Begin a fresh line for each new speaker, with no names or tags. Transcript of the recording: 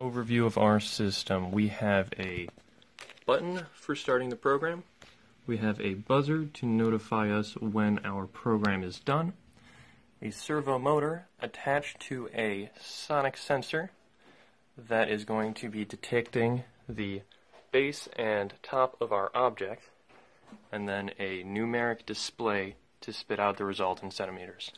Overview of our system. We have a button for starting the program. We have a buzzer to notify us when our program is done. A servo motor attached to a sonic sensor that is going to be detecting the base and top of our object, and then a numeric display to spit out the result in centimeters.